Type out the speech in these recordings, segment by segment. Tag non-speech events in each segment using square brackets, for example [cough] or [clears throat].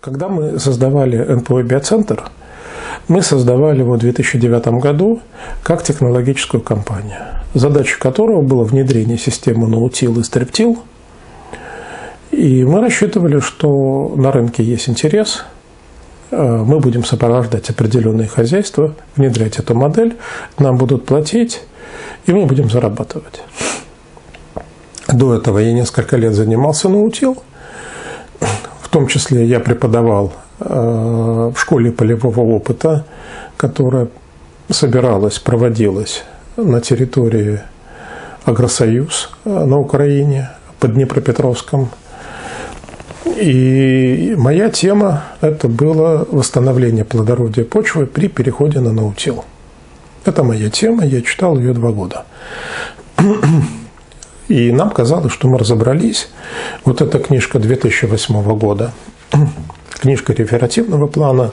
Когда мы создавали НПО «Биоцентр», мы создавали его в 2009 году как технологическую компанию, задача которого была внедрение системы наутил и стрептил. И мы рассчитывали, что на рынке есть интерес, э, мы будем сопровождать определенные хозяйства, внедрять эту модель, нам будут платить, и мы будем зарабатывать. До этого я несколько лет занимался наутил, том числе я преподавал э, в школе полевого опыта, которая собиралась, проводилась на территории Агросоюз э, на Украине, под Днепропетровском. И моя тема – это было восстановление плодородия почвы при переходе на наутил. Это моя тема, я читал ее два года. И нам казалось, что мы разобрались. Вот эта книжка 2008 года, [clears throat] книжка реферативного плана,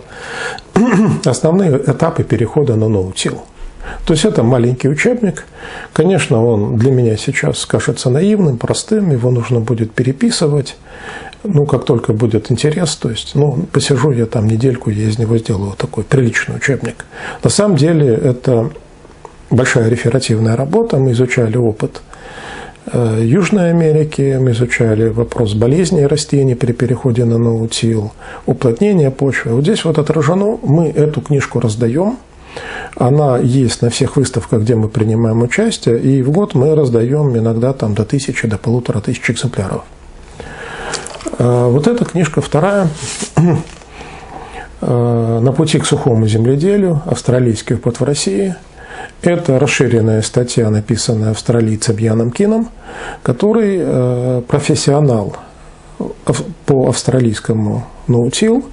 [clears throat] основные этапы перехода на ноутил. То есть это маленький учебник. Конечно, он для меня сейчас кажется наивным, простым, его нужно будет переписывать. Ну, как только будет интерес, то есть, ну, посижу я там недельку, я из него сделаю такой приличный учебник. На самом деле это большая реферативная работа, мы изучали опыт – Южной Америки мы изучали вопрос болезней растений при переходе на наутил, уплотнение почвы. Вот здесь вот отражено, мы эту книжку раздаем, она есть на всех выставках, где мы принимаем участие, и в год мы раздаем иногда там до тысячи, до полутора тысяч экземпляров. Э, вот эта книжка вторая э, «На пути к сухому земледелию. Австралийский опыт в России». Это расширенная статья, написанная австралийцем Яном Кином, который э, профессионал по австралийскому наутил,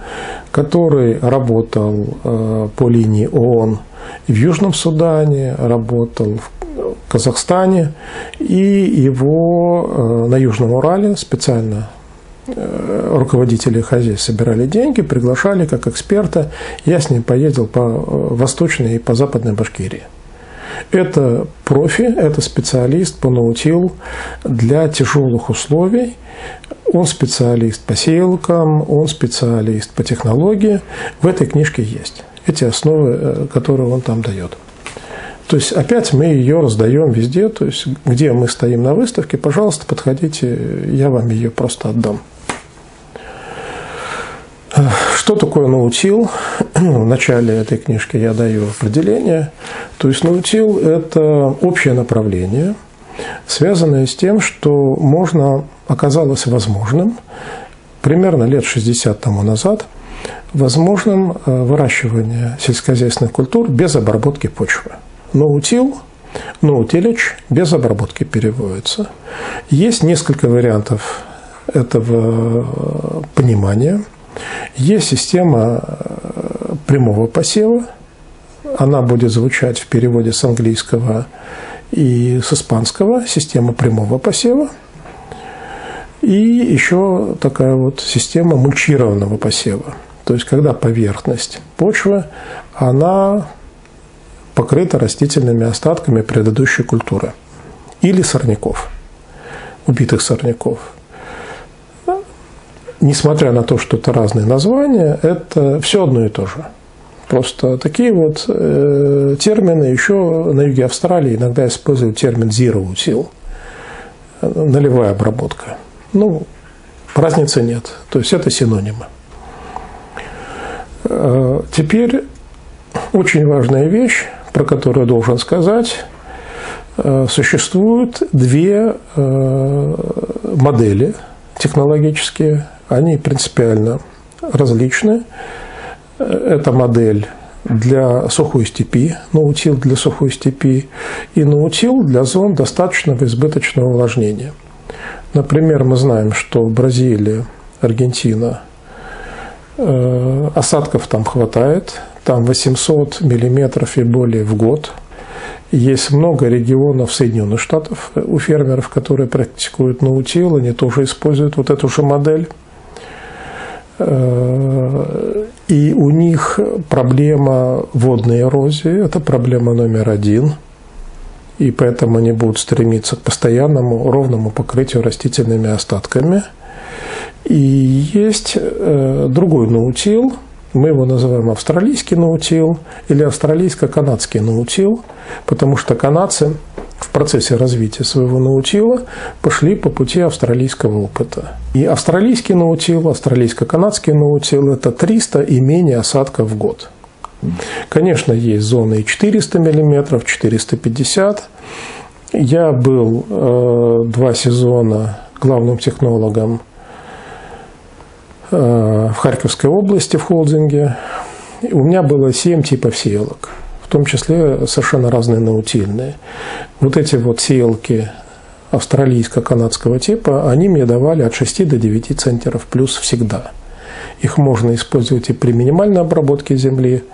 который работал э, по линии ООН в Южном Судане, работал в Казахстане, и его э, на Южном Урале специально руководители хозяйств собирали деньги, приглашали как эксперта. Я с ним поездил по восточной и по западной Башкирии. Это профи, это специалист по наутил для тяжелых условий. Он специалист по сеялкам, он специалист по технологии. В этой книжке есть эти основы, э, которые он там дает. То есть опять мы ее раздаем везде, то есть где мы стоим на выставке, пожалуйста, подходите, я вам ее просто отдам. Что такое наутил? В начале этой книжки я даю определение. То есть наутил – это общее направление, связанное с тем, что можно, оказалось возможным, примерно лет 60 тому назад, возможным э, выращивание сельскохозяйственных культур без обработки почвы. Наутил Наутилич без обработки переводится. Есть несколько вариантов этого э, понимания – есть система э, прямого посева. Она будет звучать в переводе с английского и с испанского. Система прямого посева. И еще такая вот система мульчированного посева. То есть, когда поверхность почвы, она покрыта растительными остатками предыдущей культуры или сорняков, убитых сорняков несмотря на то, что это разные названия, это все одно и то же. Просто такие вот э, термины еще на юге Австралии иногда используют термин zero till, нулевая обработка. Ну, разницы нет. То есть это синонимы. Э, теперь очень важная вещь, про которую должен сказать. Э, существуют две э, модели технологические они принципиально различны. Это модель для сухой степи, наутил для сухой степи и наутил для зон достаточного избыточного увлажнения. Например, мы знаем, что в Бразилии, Аргентина, э, осадков там хватает, там 800 миллиметров и более в год. Есть много регионов Соединенных Штатов у фермеров, которые практикуют наутил, они тоже используют вот эту же модель. Э, и у них проблема водной эрозии – это проблема номер один. И поэтому они будут стремиться к постоянному ровному покрытию растительными остатками. И есть э, другой наутил, мы его называем австралийский наутил или австралийско-канадский наутил, потому что канадцы в процессе развития своего наутила пошли по пути австралийского опыта. И австралийский наутил, австралийско-канадский наутил – это 300 и менее осадков в год. Конечно, есть зоны и 400 мм, 450 Я был э, два сезона главным технологом э, в Харьковской области в холдинге. У меня было 7 типов сеялок том числе совершенно разные наутильные. Вот эти вот сеялки австралийско-канадского типа, они мне давали от 6 до 9 центнеров плюс всегда. Их можно использовать и при минимальной обработке земли.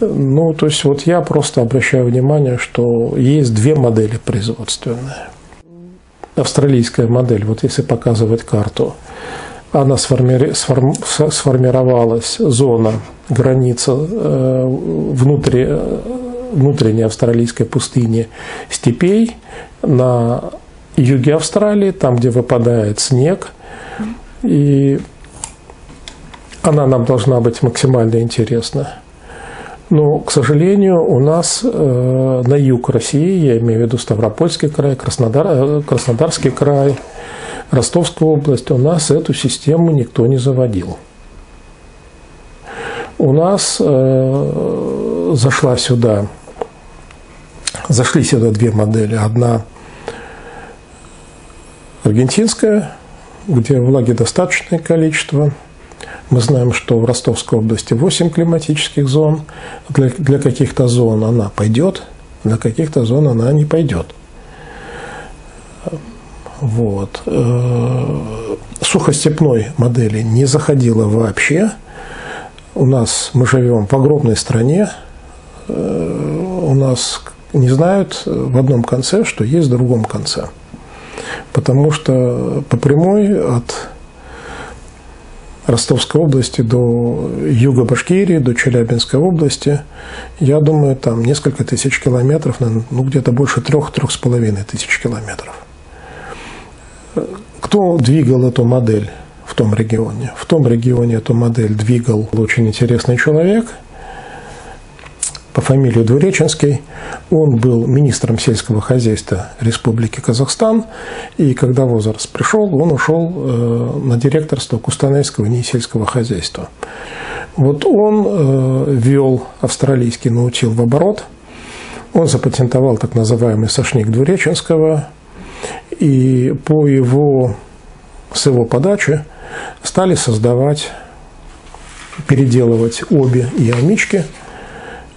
Ну, то есть вот я просто обращаю внимание, что есть две модели производственные. Австралийская модель, вот если показывать карту, она сформи... сформ... сформировалась, зона, граница э, внутри... внутренней австралийской пустыни степей на юге Австралии, там, где выпадает снег. И она нам должна быть максимально интересна. Но, к сожалению, у нас э, на юг России, я имею в виду Ставропольский край, Краснодар, э, Краснодарский край, Ростовская область, у нас эту систему никто не заводил. У нас э, зашла сюда, зашли сюда две модели. Одна аргентинская, где влаги достаточное количество. Мы знаем, что в Ростовской области 8 климатических зон. Для, для каких-то зон она пойдет, для каких-то зон она не пойдет. Вот. Э, сухостепной модели не заходила вообще. У нас мы живем в огромной стране. Э, у нас не знают в одном конце, что есть в другом конце. Потому что по прямой от Ростовской области до юга Башкирии, до Челябинской области, я думаю, там несколько тысяч километров, ну где-то больше трех-трех с половиной тысяч километров. Кто двигал эту модель в том регионе? В том регионе эту модель двигал очень интересный человек по фамилии Двуреченский. Он был министром сельского хозяйства Республики Казахстан. И когда возраст пришел, он ушел э, на директорство Кустанайского НИИ сельского хозяйства. Вот он э, ввел австралийский научил в оборот. Он запатентовал так называемый сошник Двуреченского – и по его, с его подачи стали создавать, переделывать обе ямички,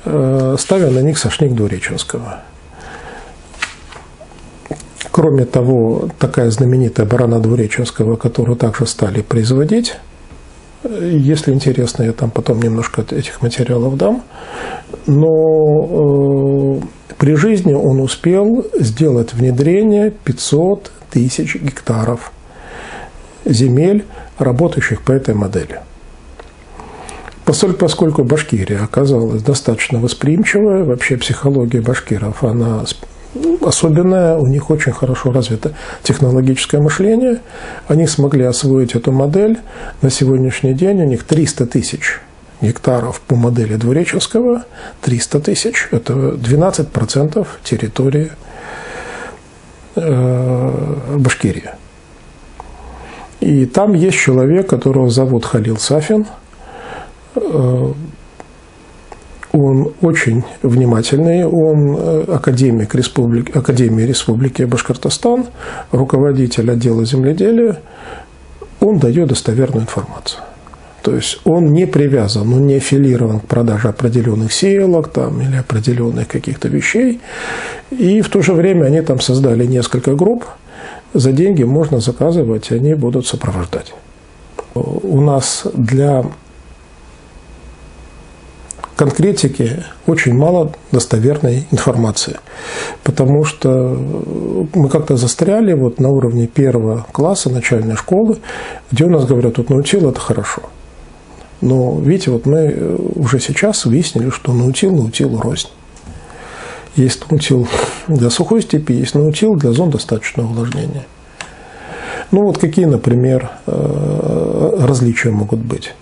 э, ставя на них сошник Двуреченского. Кроме того, такая знаменитая барана Двуреченского, которую также стали производить, если интересно, я там потом немножко этих материалов дам. Но э, при жизни он успел сделать внедрение 500 тысяч гектаров земель, работающих по этой модели. Поскольку, Башкирия оказалась достаточно восприимчивая, вообще психология башкиров, она особенная, у них очень хорошо развито технологическое мышление, они смогли освоить эту модель. На сегодняшний день у них 300 тысяч гектаров по модели Двуреченского, 300 тысяч, это 12% территории э, Башкирии. И там есть человек, которого зовут Халил Сафин. Э, он очень внимательный, он э, академик Республики, Академии Республики Башкортостан, руководитель отдела земледелия, он дает достоверную информацию. То есть он не привязан, он не аффилирован к продаже определенных сеялок там, или определенных каких-то вещей. И в то же время они там создали несколько групп. За деньги можно заказывать, они будут сопровождать. У нас для конкретики очень мало достоверной информации, потому что мы как-то застряли вот на уровне первого класса начальной школы, где у нас говорят, вот научил это хорошо – но, видите, вот мы э, уже сейчас выяснили, что наутил наутил рознь. Есть наутил для сухой степи, есть наутил для зон достаточного увлажнения. Ну вот какие, например, э, различия могут быть?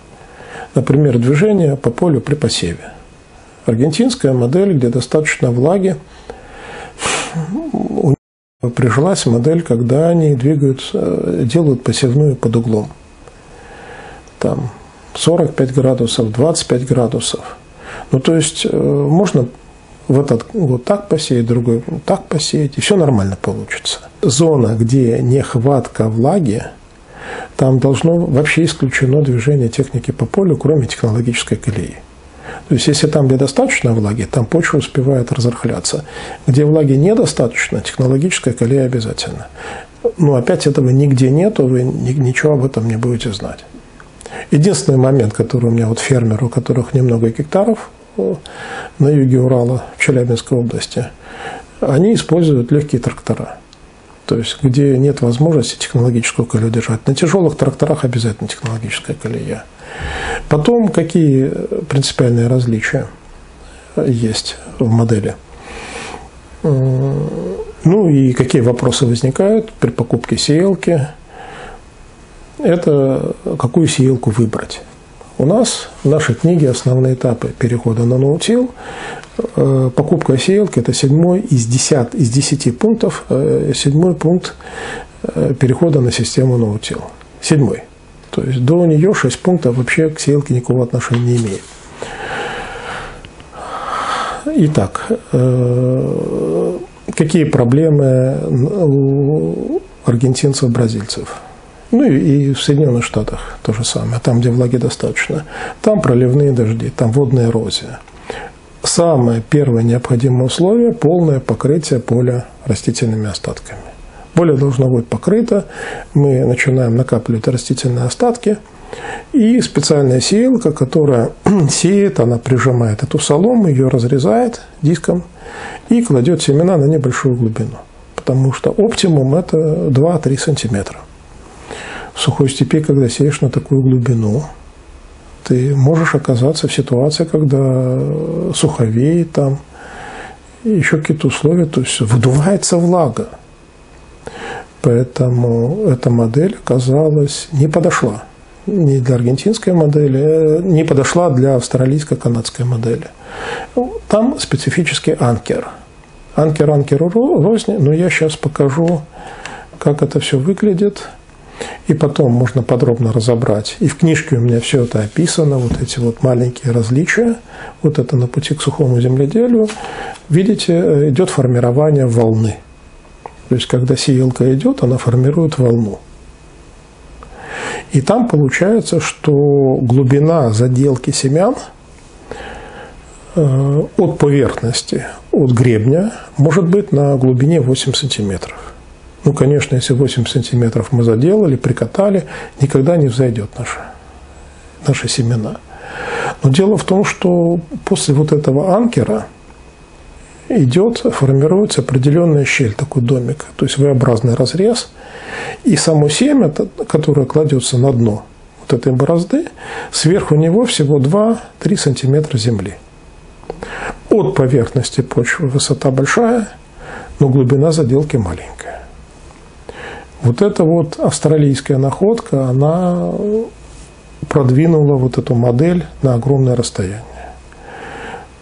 Например, движение по полю при посеве. Аргентинская модель, где достаточно влаги, у прижилась модель, когда они двигаются, делают посевную под углом. Там 45 градусов, 25 градусов. Ну, то есть, э, можно в этот вот так посеять, другой вот так посеять, и все нормально получится. Зона, где нехватка влаги, там должно вообще исключено движение техники по полю, кроме технологической колеи. То есть, если там, где достаточно влаги, там почва успевает разрыхляться. Где влаги недостаточно, технологическая колея обязательно. Но опять этого нигде нету, вы ничего об этом не будете знать. Единственный момент, который у меня вот фермер, у которых немного гектаров на юге Урала, в Челябинской области, они используют легкие трактора. То есть, где нет возможности технологическую колею держать. На тяжелых тракторах обязательно технологическая колея. Потом, какие принципиальные различия есть в модели? Ну и какие вопросы возникают при покупке сеялки? Это какую сеялку выбрать? У нас в нашей книге основные этапы перехода на ноутил. Э, покупка сеялки – это седьмой из, десят, из десяти пунктов, э, седьмой пункт э, перехода на систему ноутил. Седьмой. То есть до нее шесть пунктов вообще к сеялке никакого отношения не имеет. Итак, какие проблемы у аргентинцев, бразильцев? Ну и в Соединенных Штатах то же самое, там, где влаги достаточно. Там проливные дожди, там водная эрозия. Самое первое необходимое условие – полное покрытие поля растительными остатками. Поле должно быть покрыто, мы начинаем накапливать растительные остатки, и специальная сеялка, которая [clears throat] сеет, она прижимает эту солому, ее разрезает диском и кладет семена на небольшую глубину. Потому что оптимум это 2-3 сантиметра в сухой степи, когда сеешь на такую глубину, ты можешь оказаться в ситуации, когда суховей там, еще какие-то условия, то есть выдувается влага. Поэтому эта модель оказалась не подошла не для аргентинской модели, э, не подошла для австралийско-канадской модели. Там специфический анкер. Анкер анкеру рознь, но я сейчас покажу, как это все выглядит – и потом можно подробно разобрать. И в книжке у меня все это описано, вот эти вот маленькие различия. Вот это на пути к сухому земледелию. Видите, идет формирование волны. То есть, когда сеялка идет, она формирует волну. И там получается, что глубина заделки семян э, от поверхности, от гребня, может быть на глубине 8 сантиметров. Ну, конечно, если 8 сантиметров мы заделали, прикатали, никогда не взойдет наши, наши семена. Но дело в том, что после вот этого анкера идет, формируется определенная щель, такой домик, то есть V-образный разрез, и само семя, которое кладется на дно вот этой борозды, сверху него всего 2-3 сантиметра земли. От поверхности почвы высота большая, но глубина заделки маленькая. Вот эта вот австралийская находка, она продвинула вот эту модель на огромное расстояние.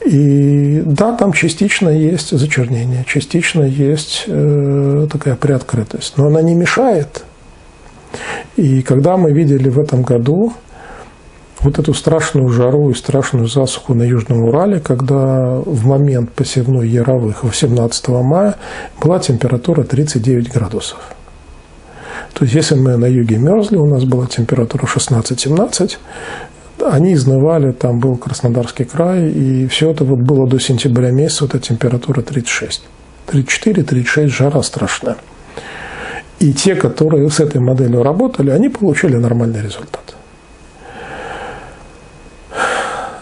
И да, там частично есть зачернение, частично есть э, такая приоткрытость, но она не мешает. И когда мы видели в этом году вот эту страшную жару и страшную засуху на Южном Урале, когда в момент посевной яровых 18 мая была температура 39 градусов. То есть, если мы на юге мерзли, у нас была температура 16-17, они изнывали, там был Краснодарский край, и все это вот было до сентября месяца, вот эта температура 36. 34-36, жара страшная. И те, которые с этой моделью работали, они получили нормальный результат.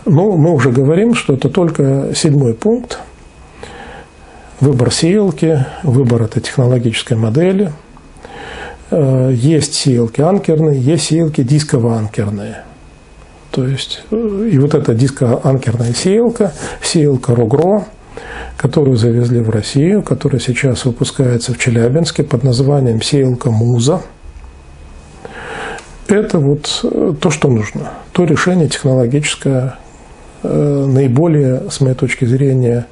Ну, мы уже говорим, что это только седьмой пункт. Выбор сеялки, выбор этой технологической модели – есть сеялки анкерные, есть сеялки дисково-анкерные. То есть, э, и вот эта диско-анкерная сеялка, сеялка Рогро, которую завезли в Россию, которая сейчас выпускается в Челябинске под названием сеялка Муза. это вот э, то, что нужно. То решение технологическое, э, наиболее, с моей точки зрения,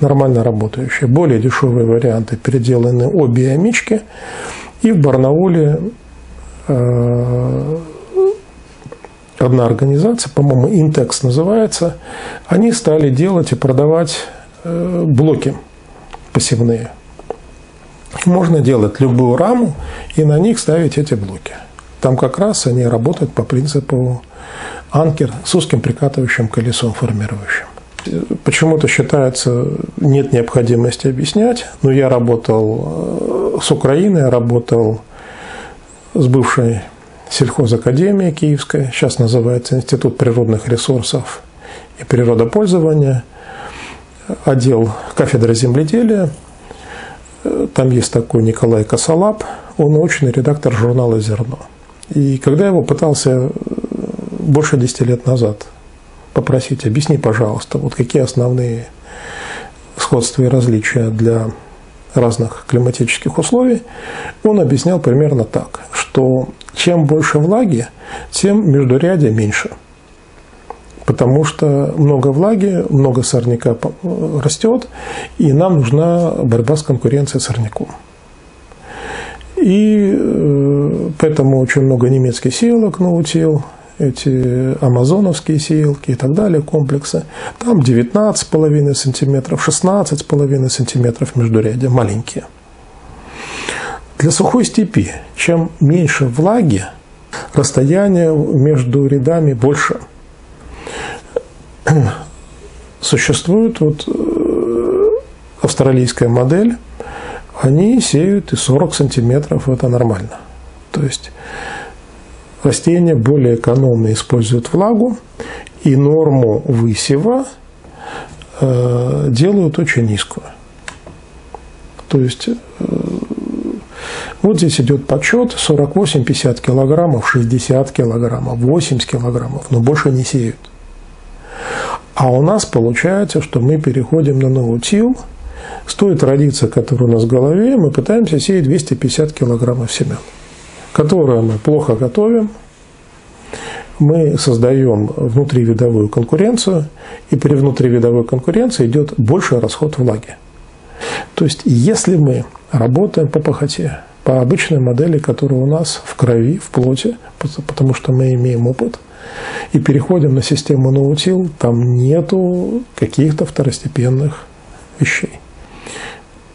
нормально работающее. Более дешевые варианты переделаны обе амички. И в Барнауле э, одна организация, по-моему, Интекс называется, они стали делать и продавать блоки посевные. Можно делать любую раму и на них ставить эти блоки. Там как раз они работают по принципу анкер с узким прикатывающим колесом формирующим. Почему-то считается, нет необходимости объяснять, но я работал э, с Украиной, работал с бывшей сельхозакадемией Киевской, сейчас называется Институт природных ресурсов и природопользования, отдел кафедры земледелия. Там есть такой Николай Косолап, он научный редактор журнала «Зерно». И когда я его пытался э, больше 10 лет назад попросить, объясни, пожалуйста, вот какие основные сходства и различия для разных климатических условий, он объяснял примерно так, что чем больше влаги, тем междурядия меньше. Потому что много влаги, много сорняка растет, и нам нужна борьба с конкуренцией сорняком. И э, поэтому очень много немецких сеялок наутил, эти амазоновские сеялки и так далее, комплексы. Там 19,5 сантиметров, 16,5 сантиметров междурядия, маленькие. Для сухой степи, чем меньше влаги, расстояние между рядами больше. [clears throat] Существует вот э, австралийская модель – они сеют и 40 сантиметров, это нормально. То есть растения более экономно используют влагу, и норму высева э, делают очень низкую. То есть э, вот здесь идет подсчет 48-50 килограммов, 60 килограммов, 80 килограммов, но больше не сеют. А у нас получается, что мы переходим на наутил – с той традицией, которая у нас в голове, мы пытаемся сеять 250 килограммов семян, которые мы плохо готовим, мы создаем внутривидовую конкуренцию, и при внутривидовой конкуренции идет больший расход влаги. То есть, если мы работаем по похоте, по обычной модели, которая у нас в крови, в плоти, потому что мы имеем опыт, и переходим на систему наутил, там нету каких-то второстепенных вещей.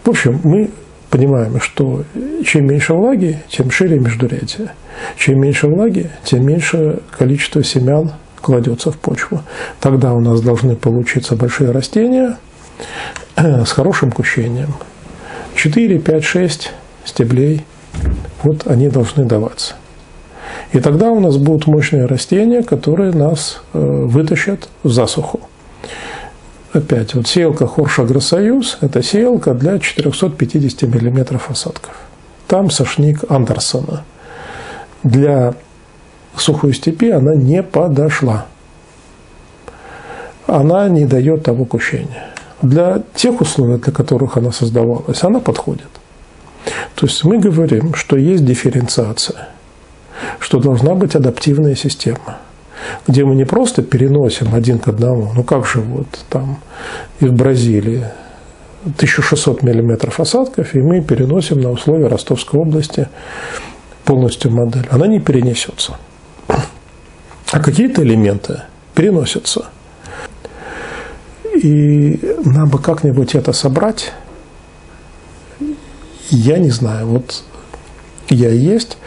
В общем, мы понимаем, что чем меньше влаги, тем шире междурядие. Чем меньше влаги, тем меньше количество семян кладется в почву. Тогда у нас должны получиться большие растения с хорошим кущением. 4, 5, 6 стеблей, вот они должны даваться. И тогда у нас будут мощные растения, которые нас э, вытащат в засуху опять, вот сеялка Хорш Агросоюз – это сеялка для 450 мм осадков. Там сошник Андерсона. Для сухой степи она не подошла. Она не дает того кущения. Для тех условий, для которых она создавалась, она подходит. То есть мы говорим, что есть дифференциация, что должна быть адаптивная система – где мы не просто переносим один к одному, ну как же вот там из Бразилии 1600 миллиметров осадков, и мы переносим на условия Ростовской области полностью модель. Она не перенесется. А какие-то элементы переносятся. И нам бы как-нибудь это собрать, я не знаю. Вот я есть.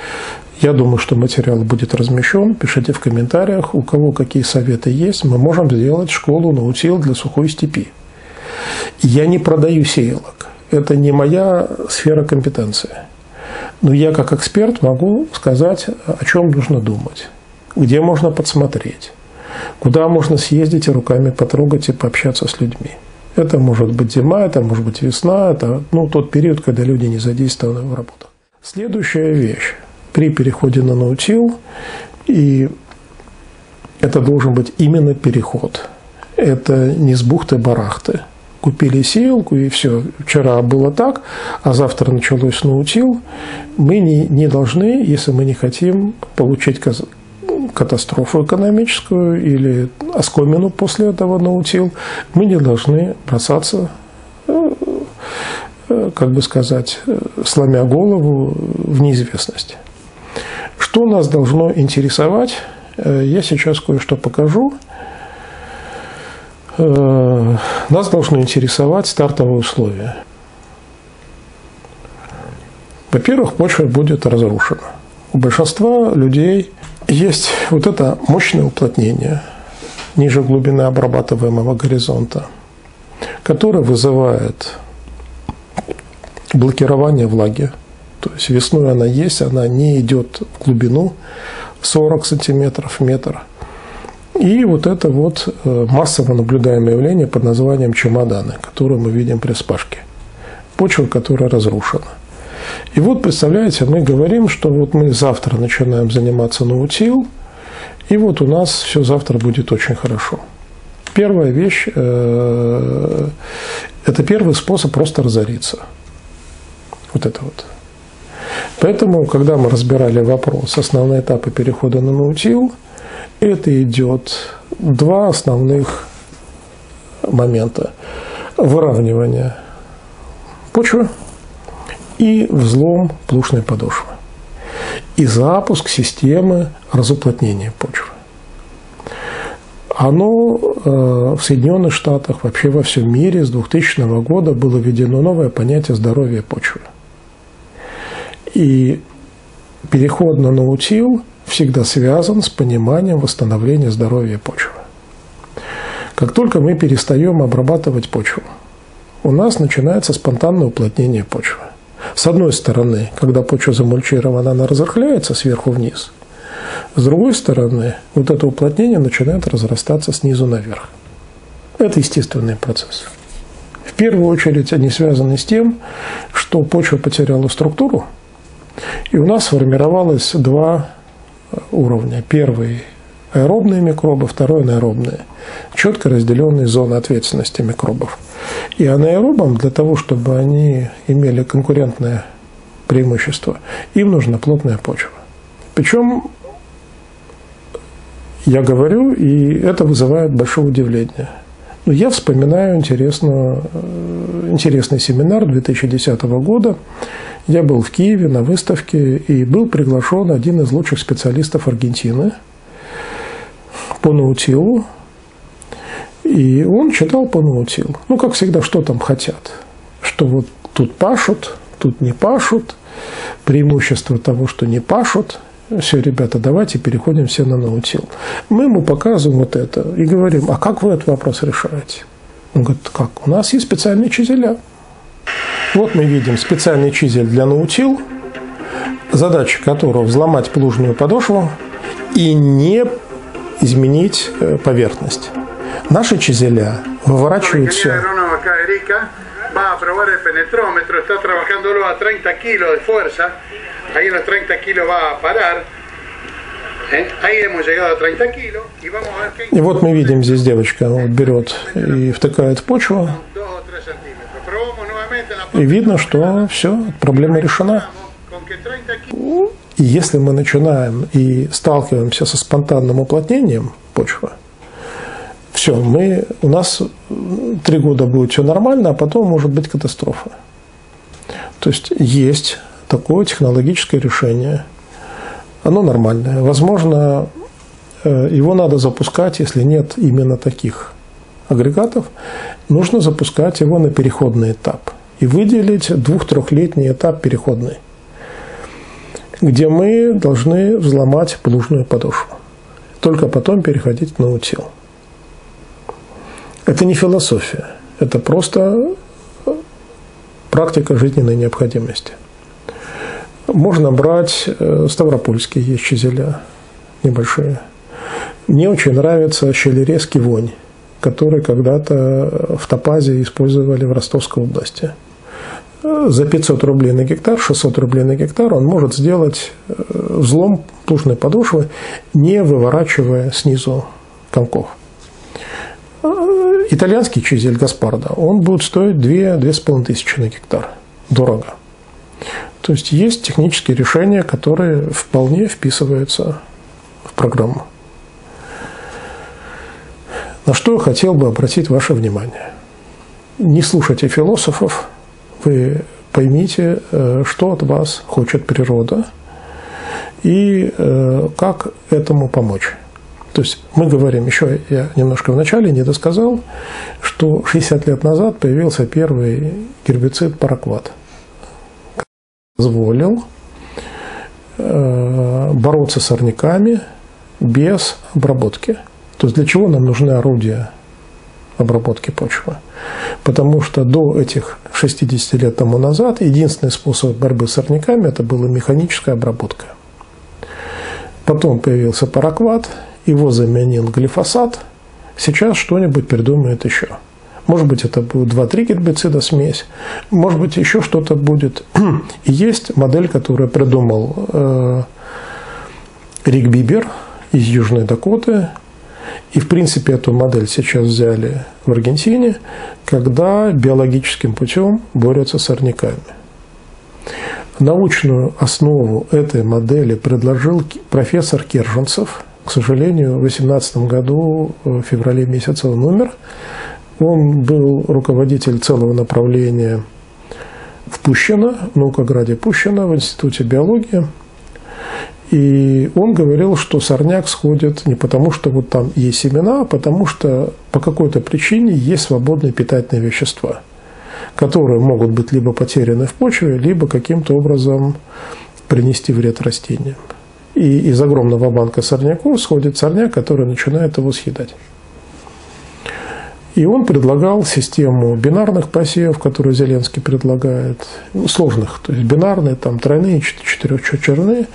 Я думаю, что материал будет размещен. Пишите в комментариях, у кого какие советы есть. Мы можем сделать школу наутил для сухой степи. Я не продаю сеялок. Это не моя сфера компетенции. Но я как эксперт могу сказать, о чем нужно думать, где можно подсмотреть, куда можно съездить и руками потрогать и пообщаться с людьми. Это может быть зима, это может быть весна, это ну, тот период, когда люди не задействованы в работу. Следующая вещь при переходе на наутил, и это должен быть именно переход. Это не с бухты-барахты. купили сеялку, и все, вчера было так, а завтра началось наутил, мы не, не должны, если мы не хотим получить катастрофу экономическую или оскомину после этого наутил, мы не должны бросаться, э, э, как бы сказать, э, сломя голову в неизвестность. Что нас должно интересовать? Я сейчас кое-что покажу. Нас должно интересовать стартовые условия. Во-первых, почва будет разрушена. У большинства людей есть вот это мощное уплотнение ниже глубины обрабатываемого горизонта, которое вызывает блокирование влаги. То есть весной она есть, она не идет в глубину 40 сантиметров, метр. И вот это вот э, массово наблюдаемое явление под названием чемоданы, которое мы видим при спашке. Почва, которая разрушена. И вот, представляете, мы говорим, что вот мы завтра начинаем заниматься наутил, и вот у нас все завтра будет очень хорошо. Первая вещь э, – это первый способ просто разориться. Вот это вот. Поэтому, когда мы разбирали вопрос, основные этапы перехода на наутил, это идет два основных момента. Выравнивание почвы – и взлом плушной подошвы. И запуск системы разуплотнения почвы. Оно э, в Соединенных Штатах, вообще во всем мире с 2000 года было введено новое понятие здоровья почвы. И переход на наутил всегда связан с пониманием восстановления здоровья почвы. Как только мы перестаем обрабатывать почву, у нас начинается спонтанное уплотнение почвы. С одной стороны, когда почва замульчирована, она разрыхляется сверху вниз. С другой стороны, вот это уплотнение начинает разрастаться снизу наверх. Это естественный процесс. В первую очередь они связаны с тем, что почва потеряла структуру, и у нас сформировалось два уровня. Первый – аэробные микробы, второй – анаэробные. Четко разделенные зоны ответственности микробов – и анаэробам для того, чтобы они имели конкурентное преимущество, им нужна плотная почва. Причем я говорю, и это вызывает большое удивление. Но я вспоминаю интересную, э, интересный семинар 2010 года. Я был в Киеве на выставке и был приглашен один из лучших специалистов Аргентины по наутилу, и он читал по наутил. Ну, как всегда, что там хотят. Что вот тут пашут, тут не пашут. Преимущество того, что не пашут. Все, ребята, давайте переходим все на наутил. Мы ему показываем вот это и говорим, а как вы этот вопрос решаете? Он говорит, как? У нас есть специальные чизеля. Вот мы видим специальный чизель для наутил, задача которого взломать плужную подошву и не изменить э, поверхность. Наши чизеля выворачивают все. Va a probar el penetrómetro, está trabajándolo a 30 kilos de fuerza, ahí en los 30 kilos va a parar, и вот мы видим здесь девочка вот берет и втыкает в почву. И видно, что все, проблема решена. И если мы начинаем и сталкиваемся со спонтанным уплотнением почвы, все, мы, у нас три года будет все нормально, а потом может быть катастрофа. То есть есть такое технологическое решение. Оно нормальное. Возможно, э, его надо запускать, если нет именно таких агрегатов, нужно запускать его на переходный этап и выделить двух-трехлетний этап переходный, где мы должны взломать плужную подошву. Только потом переходить на утил. Это не философия, это просто практика жизненной необходимости. Можно брать э, ставропольские есть чизеля небольшие. Мне очень нравится щелерезкий вонь, который когда-то в Топазе использовали в Ростовской области. За 500 рублей на гектар, 600 рублей на гектар он может сделать э, взлом плужной подошвы, не выворачивая снизу комков. итальянский чизель Гаспарда, он будет стоить 2-2,5 тысячи на гектар. Дорого. То есть есть технические решения, которые вполне вписываются в программу. На что хотел бы обратить ваше внимание. Не слушайте философов, вы поймите, э, что от вас хочет природа и э, как этому помочь. То есть мы говорим, еще я немножко вначале не досказал, что 60 лет назад появился первый гербицид паракват. Позволил э, бороться с сорняками без обработки. То есть для чего нам нужны орудия обработки почвы? Потому что до этих 60 лет тому назад единственный способ борьбы с сорняками это была механическая обработка. Потом появился паракват, его заменил глифосат. Сейчас что-нибудь придумает еще. Может быть, это будет 2-3 гербицида смесь, может быть, еще что-то будет. Есть модель, которую придумал э, Рик Бибер из Южной Дакоты. И, в принципе, эту модель сейчас взяли в Аргентине, когда биологическим путем борются с сорняками. Научную основу этой модели предложил профессор Керженцев – к сожалению, в 2018 году, в феврале месяце он умер. Он был руководитель целого направления в Пущино, Наукограде Пущино, в Институте биологии. И он говорил, что сорняк сходит не потому, что вот там есть семена, а потому что по какой-то причине есть свободные питательные вещества, которые могут быть либо потеряны в почве, либо каким-то образом принести вред растениям. И из огромного банка сорняков сходит сорняк, который начинает его съедать. И он предлагал систему бинарных посевов, которую Зеленский предлагает, ну, сложных, то есть бинарные, там, тройные, четырехчерные.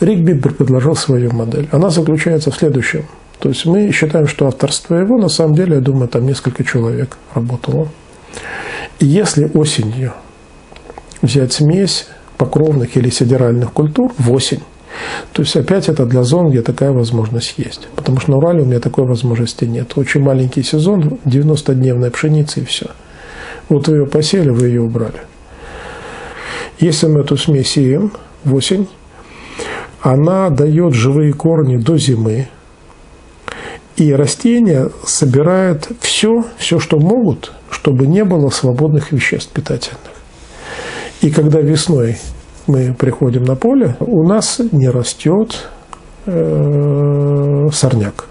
Рик Бибер предложил свою модель. Она заключается в следующем. То есть мы считаем, что авторство его, на самом деле, я думаю, там несколько человек работало. И если осенью взять смесь покровных или сидеральных культур в осень, то есть опять это для зон, где такая возможность есть. Потому что на Урале у меня такой возможности нет. Очень маленький сезон, 90-дневная пшеница и все. Вот вы ее посели, вы ее убрали. Если мы эту смесь сеем в осень, она дает живые корни до зимы. И растения собирают все, все, что могут, чтобы не было свободных веществ питательных. И когда весной мы приходим на поле, у нас не растет э, сорняк.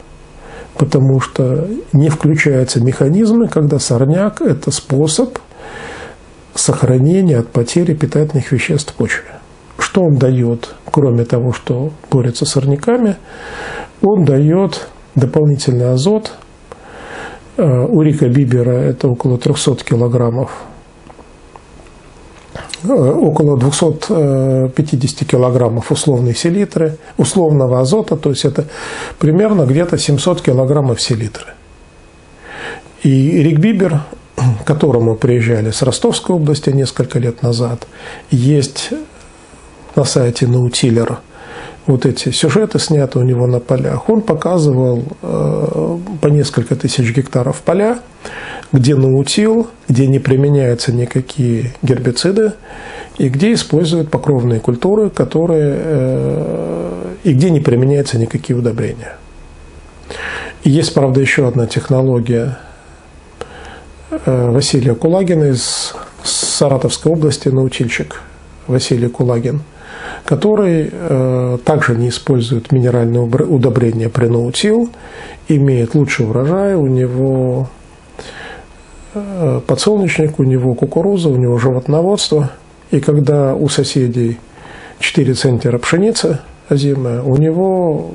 Потому что не включаются механизмы, когда сорняк – это способ сохранения от потери питательных веществ в почве. Что он дает, кроме того, что борется с сорняками? Он дает дополнительный азот. Э, у Рика Бибера это около 300 килограммов около 250 килограммов условной селитры, условного азота, то есть это примерно где-то 700 килограммов селитры. И Рик Бибер, к которому приезжали с Ростовской области несколько лет назад, есть на сайте Наутилера вот эти сюжеты сняты у него на полях. Он показывал э, по несколько тысяч гектаров поля, где наутил, где не применяются никакие гербициды, и где используют покровные культуры, которые, э, и где не применяются никакие удобрения. И есть, правда, еще одна технология э, Василия Кулагина из Саратовской области, научильщик Василий Кулагин, который э, также не использует минеральные удобрения при наутил, имеет лучший урожай, у него подсолнечник, у него кукуруза, у него животноводство. И когда у соседей 4 центнера пшеницы озимая, у него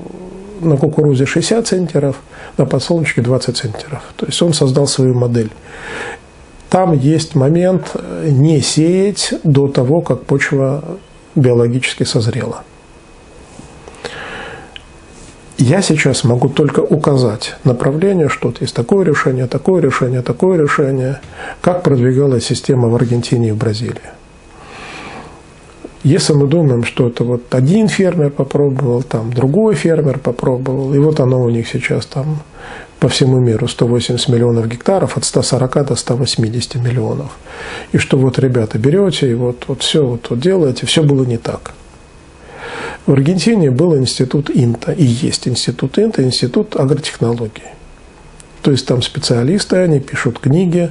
на кукурузе 60 центнеров, на подсолнечнике 20 центнеров. То есть он создал свою модель. Там есть момент не сеять до того, как почва биологически созрела. Я сейчас могу только указать направление, что есть такое решение, такое решение, такое решение, как продвигалась система в Аргентине и в Бразилии. Если мы думаем, что это вот один фермер попробовал, там другой фермер попробовал, и вот оно у них сейчас там по всему миру 180 миллионов гектаров, от 140 до 180 миллионов. И что вот, ребята, берете и вот, вот все вот, вот делаете, все было не так. В Аргентине был институт Инта, и есть институт Инта, институт агротехнологий. То есть там специалисты, они пишут книги,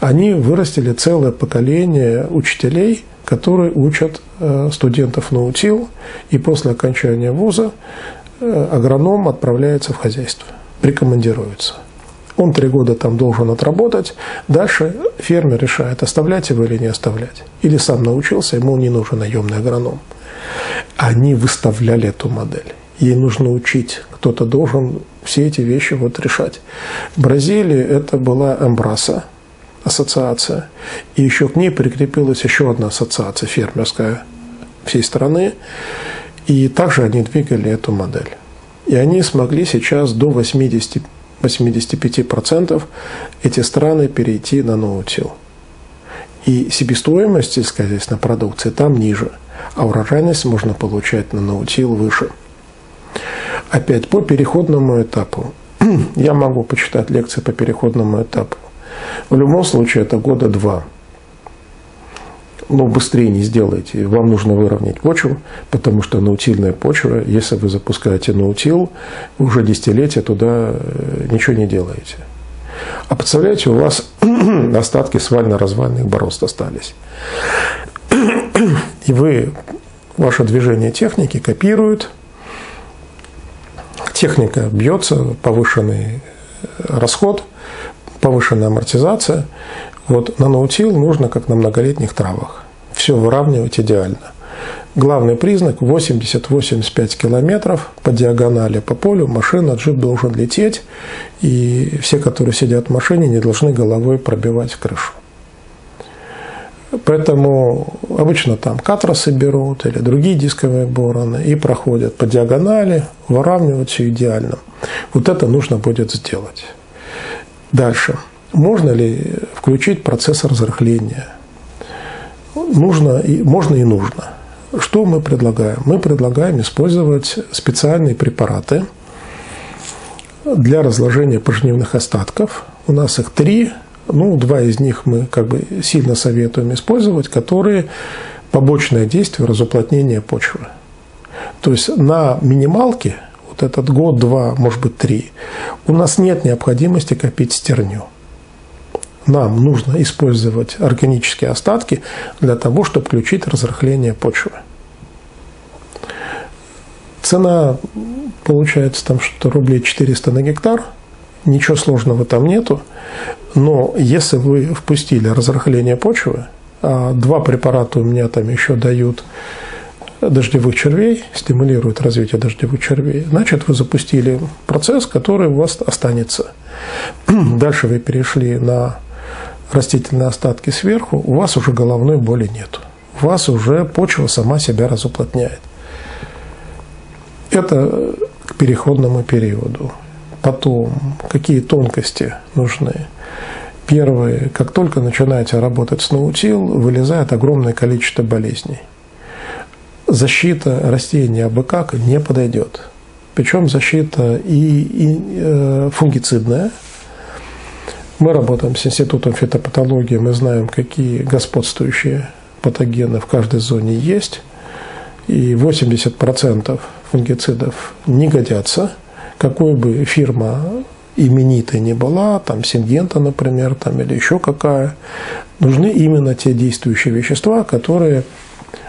они вырастили целое поколение учителей, которые учат э, студентов наутил, и после окончания вуза э, агроном отправляется в хозяйство прикомандируется. Он три года там должен отработать. Дальше фермер решает, оставлять его или не оставлять. Или сам научился, ему не нужен наемный агроном. Они выставляли эту модель. Ей нужно учить. Кто-то должен все эти вещи вот решать. В Бразилии это была Эмбраса, ассоциация. И еще к ней прикрепилась еще одна ассоциация фермерская всей страны. И также они двигали эту модель. И они смогли сейчас до 80 85% эти страны перейти на ноутил. И себестоимость сельскохозяйственной продукции там ниже, а урожайность можно получать на наутил выше. Опять по переходному этапу. [clears throat] Я могу почитать лекции по переходному этапу. В любом случае это года два – ну, быстрее не сделаете. Вам нужно выровнять почву, потому что наутильная почва, если вы запускаете наутил, уже десятилетия туда э, ничего не делаете. А представляете, у вас [clears throat] остатки свально-развальных борозд остались. И вы, ваше движение техники копирует, техника бьется, повышенный расход, повышенная амортизация – вот на наутил нужно, как на многолетних травах, все выравнивать идеально. Главный признак 80-85 километров по диагонали по полю машина, джип должен лететь, и все, которые сидят в машине, не должны головой пробивать крышу. Поэтому обычно там катросы берут или другие дисковые бороны и проходят по диагонали, выравнивают все идеально. Вот это нужно будет сделать. Дальше – можно ли включить процесс разрыхления? Нужно и, можно и нужно. Что мы предлагаем? Мы предлагаем использовать специальные препараты для разложения пожнивных остатков. У нас их три, ну, два из них мы как бы сильно советуем использовать, которые побочное действие разуплотнения почвы. То есть на минималке, вот этот год, два, может быть, три, у нас нет необходимости копить стерню нам нужно использовать органические остатки для того, чтобы включить разрыхление почвы. Цена получается там что рублей 400 на гектар, ничего сложного там нету, но если вы впустили разрыхление почвы, а два препарата у меня там еще дают дождевых червей, стимулируют развитие дождевых червей, значит, вы запустили процесс, который у вас останется. [clears throat] Дальше вы перешли на растительные остатки сверху, у вас уже головной боли нет. У вас уже почва сама себя разуплотняет. Это к переходному периоду. Потом, какие тонкости нужны? Первое, как только начинаете работать с наутил, вылезает огромное количество болезней. Защита растения абы как не подойдет. Причем защита и, и э, фунгицидная – мы работаем с Институтом фитопатологии, мы знаем, какие господствующие патогены в каждой зоне есть, и 80% фунгицидов не годятся, какой бы фирма именитая не была, там Сингента, например, там, или еще какая, нужны именно те действующие вещества, которые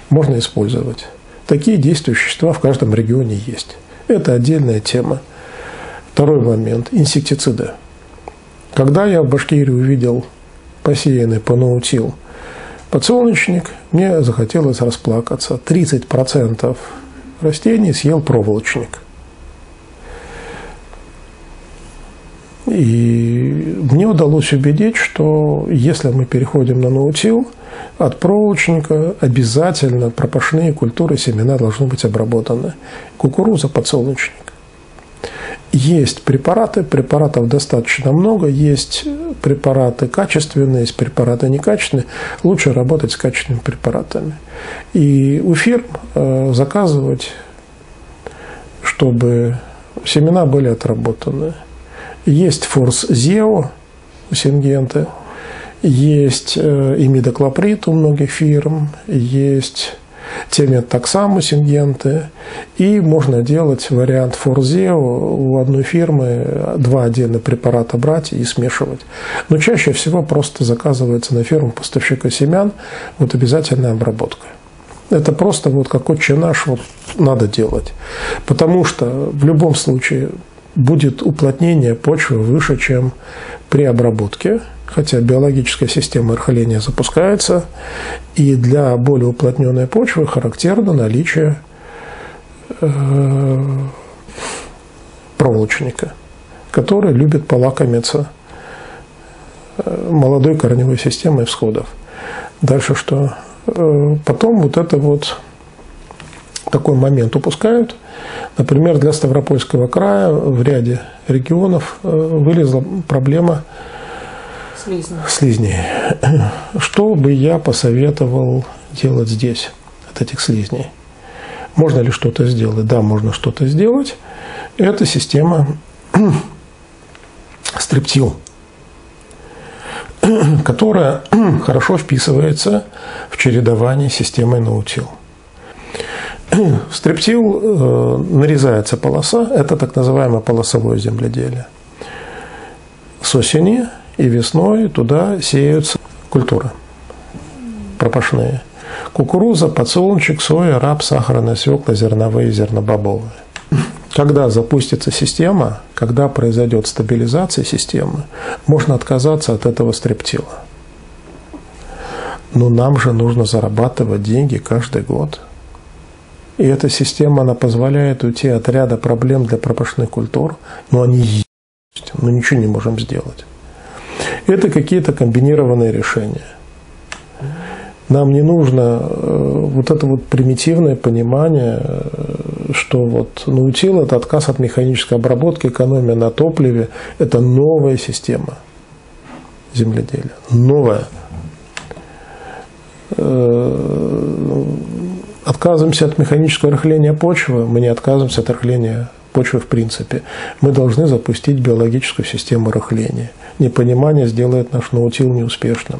можно использовать. Такие действующие вещества в каждом регионе есть. Это отдельная тема. Второй момент – инсектициды. Когда я в Башкирии увидел посеянный по наутил подсолнечник, мне захотелось расплакаться. 30% растений съел проволочник. И мне удалось убедить, что если мы переходим на наутил, от проволочника обязательно пропашные культуры семена должны быть обработаны. Кукуруза, подсолнечник. Есть препараты, препаратов достаточно много, есть препараты качественные, есть препараты некачественные. Лучше работать с качественными препаратами. И у фирм э, заказывать, чтобы семена были отработаны. Есть форс ZEO у Сингенты, есть э, имидоклоприд у многих фирм, есть теме таксаму сингенты. И можно делать вариант форзе у одной фирмы два отдельных препарата брать и смешивать. Но чаще всего просто заказывается на фирму поставщика семян вот обязательная обработка. Это просто вот как отче наш вот надо делать. Потому что в любом случае будет уплотнение почвы выше, чем при обработке хотя биологическая система рыхления запускается, и для более уплотненной почвы характерно наличие э, проволочника, который любит полакомиться э, молодой корневой системой всходов. Дальше что? Э, потом вот это вот такой момент упускают. Например, для Ставропольского края в ряде регионов вылезла проблема Слизни. Слизни. [clears throat] Что бы я посоветовал делать здесь от этих слизней? Можно ли что-то сделать? Да, можно что-то сделать. Это система [clears throat] стриптил, [clears throat] которая хорошо вписывается в чередование системы наутил. В стриптил э, нарезается полоса, это так называемое полосовое земледелие. С осени и весной туда сеются культуры пропашные. Кукуруза, подсолнечник, соя, рапс, сахарная свекла, зерновые, зернобобовые. Когда запустится система, когда произойдет стабилизация системы, можно отказаться от этого стрептила. Но нам же нужно зарабатывать деньги каждый год. И эта система, она позволяет уйти от ряда проблем для пропашных культур, но они есть. Мы ничего не можем сделать. Это какие-то комбинированные решения. Нам не нужно э, вот это вот примитивное понимание, э, что вот наутил – это отказ от механической обработки, экономия на топливе – это новая система земледелия. Новая. Э, отказываемся от механического рыхления почвы, мы не отказываемся от рыхления почвы в принципе. Мы должны запустить биологическую систему рыхления. Непонимание сделает наш наутил неуспешным.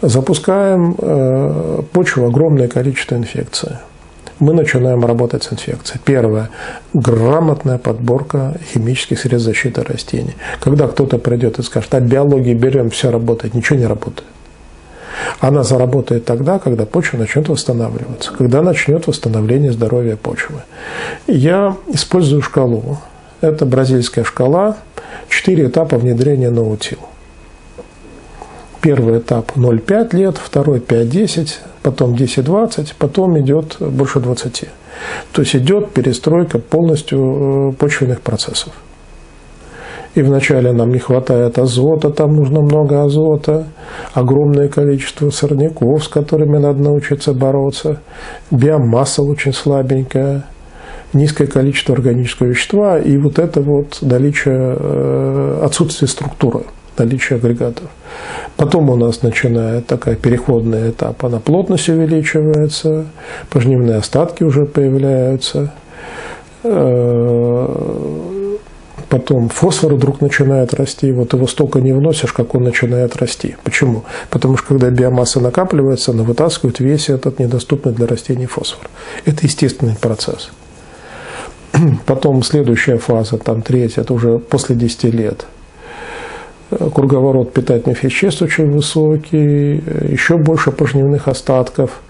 Запускаем э, почву огромное количество инфекций. Мы начинаем работать с инфекцией. Первое – грамотная подборка химических средств защиты растений. Когда кто-то придет и скажет, а биологии берем, все работает, ничего не работает. Она заработает тогда, когда почва начнет восстанавливаться, когда начнет восстановление здоровья почвы. Я использую шкалу. Это бразильская шкала, четыре этапа внедрения наутил. Первый этап 0,5 лет, второй 5-10, потом 10-20, потом идет больше 20. То есть идет перестройка полностью э, почвенных процессов и вначале нам не хватает азота, там нужно много азота, огромное количество сорняков, с которыми надо научиться бороться, биомасса очень слабенькая, низкое количество органического вещества и вот это вот наличие, э, отсутствие структуры, наличие агрегатов. Потом у нас начинает такая переходный этап, она плотность увеличивается, пожнивные остатки уже появляются, э, потом фосфор вдруг начинает расти, вот его столько не вносишь, как он начинает расти. Почему? Потому что когда биомасса накапливается, она вытаскивает весь этот недоступный для растений фосфор. Это естественный процесс. [clears throat] Потом следующая фаза, там третья, это уже после 10 лет. Круговорот питательных веществ очень высокий, еще больше пожнивных остатков.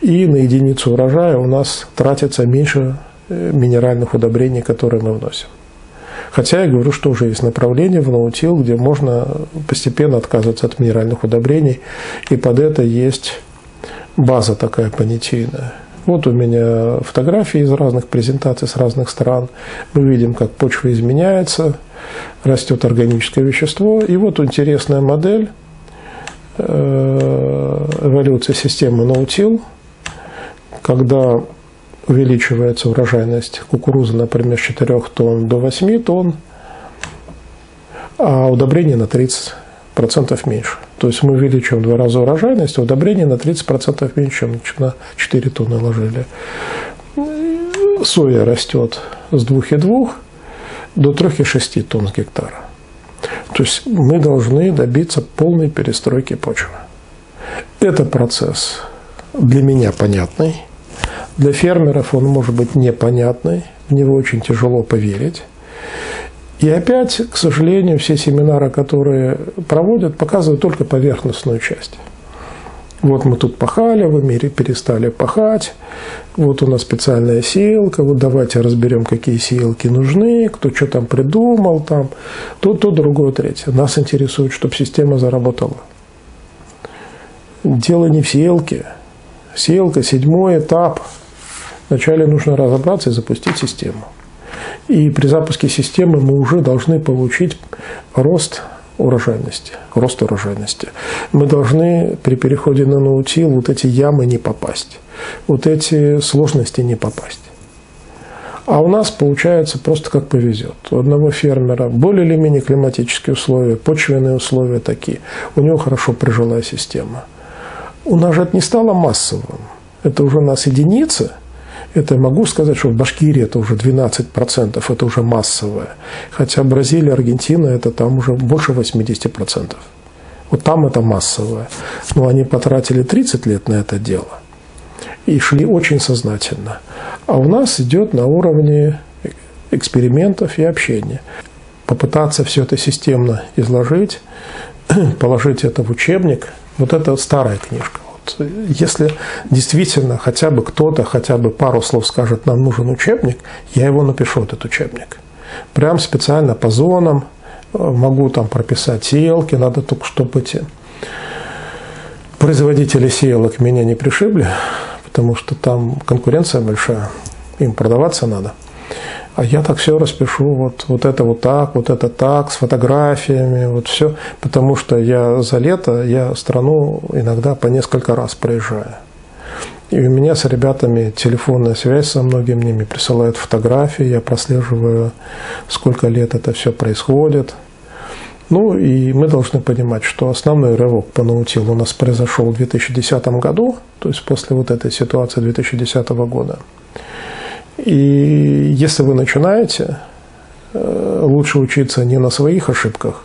И на единицу урожая у нас тратится меньше э, минеральных удобрений, которые мы вносим. Хотя я говорю, что уже есть направление в наутил, где можно постепенно отказываться от минеральных удобрений, и под это есть база такая понятийная. Вот у меня фотографии из разных презентаций с разных стран. Мы видим, как почва изменяется, растет органическое вещество. И вот интересная модель э, эволюции системы наутил, когда увеличивается урожайность кукурузы, например, с 4 тонн до 8 тонн, а удобрение на 30% меньше. То есть мы увеличиваем в два раза урожайность, а удобрение на 30% меньше, чем на 4 тонны ложили. Соя растет с 2,2 до 3,6 тонн с гектара. То есть мы должны добиться полной перестройки почвы. Это процесс для меня понятный. Для фермеров он может быть непонятный, в него очень тяжело поверить. И опять, к сожалению, все семинары, которые проводят, показывают только поверхностную часть. Вот мы тут пахали, в мире перестали пахать. Вот у нас специальная сеялка. Вот давайте разберем, какие сеялки нужны, кто что там придумал, там, то, то, другое, третье. Нас интересует, чтобы система заработала. Дело не в сеялке. Сеялка – седьмой этап. Вначале нужно разобраться и запустить систему. И при запуске системы мы уже должны получить рост урожайности, рост урожайности. Мы должны при переходе на наутил вот эти ямы не попасть, вот эти сложности не попасть. А у нас получается просто как повезет. У одного фермера более или менее климатические условия, почвенные условия такие. У него хорошо прижилая система – у нас же это не стало массовым. Это уже у нас единицы. Это могу сказать, что в Башкирии это уже 12%, это уже массовое. Хотя Бразилия, Аргентина, это там уже больше 80%. Вот там это массовое. Но они потратили 30 лет на это дело. И шли очень сознательно. А у нас идет на уровне экспериментов и общения. Попытаться все это системно изложить, [clears throat] положить это в учебник – вот это старая книжка. Вот, если действительно хотя бы кто-то, хотя бы пару слов скажет, нам нужен учебник, я его напишу, этот учебник. Прям специально по зонам, э, могу там прописать сеялки, надо только, чтобы эти производители сеялок меня не пришибли, потому что там конкуренция большая, им продаваться надо – а я так все распишу, вот, вот это вот так, вот это так, с фотографиями, вот все, потому что я за лето, я страну иногда по несколько раз проезжаю. И у меня с ребятами телефонная связь со многими ними присылают фотографии, я прослеживаю, сколько лет это все происходит. Ну и мы должны понимать, что основной рывок по наутилу у нас произошел в 2010 году, то есть после вот этой ситуации 2010 года. И если вы начинаете, э, лучше учиться не на своих ошибках,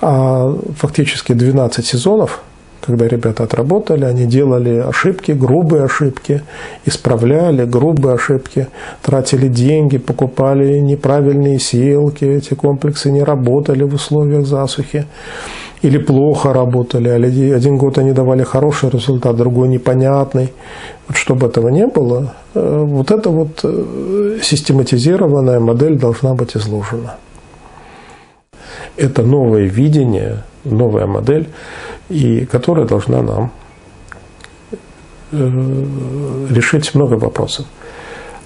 а фактически 12 сезонов, когда ребята отработали, они делали ошибки, грубые ошибки, исправляли грубые ошибки, тратили деньги, покупали неправильные сеялки, эти комплексы не работали в условиях засухи или плохо работали, один год они давали хороший результат, другой непонятный. Вот чтобы этого не было, э, вот эта вот э, систематизированная модель должна быть изложена. Это новое видение, новая модель, и которая должна нам э, решить много вопросов.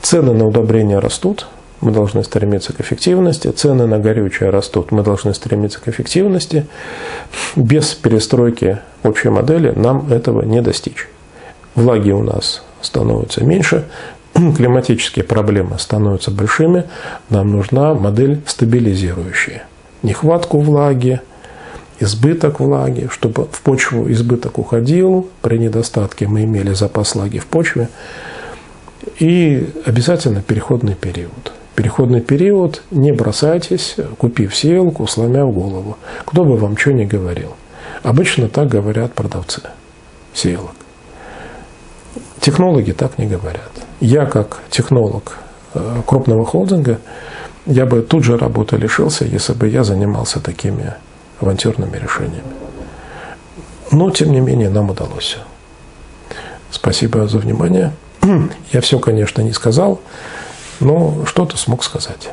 Цены на удобрения растут, мы должны стремиться к эффективности. Цены на горючее растут, мы должны стремиться к эффективности. Без перестройки общей модели нам этого не достичь. Влаги у нас становится меньше, [clears throat] климатические проблемы становятся большими, нам нужна модель стабилизирующая. Нехватку влаги, избыток влаги, чтобы в почву избыток уходил, при недостатке мы имели запас влаги в почве, и обязательно переходный период переходный период, не бросайтесь, купив сеялку, сломя голову. Кто бы вам что ни говорил. Обычно так говорят продавцы сеялок. Технологи так не говорят. Я как технолог э, крупного холдинга, я бы тут же работы лишился, если бы я занимался такими авантюрными решениями. Но, тем не менее, нам удалось. Спасибо за внимание. [clears throat] Я все, конечно, не сказал но что-то смог сказать.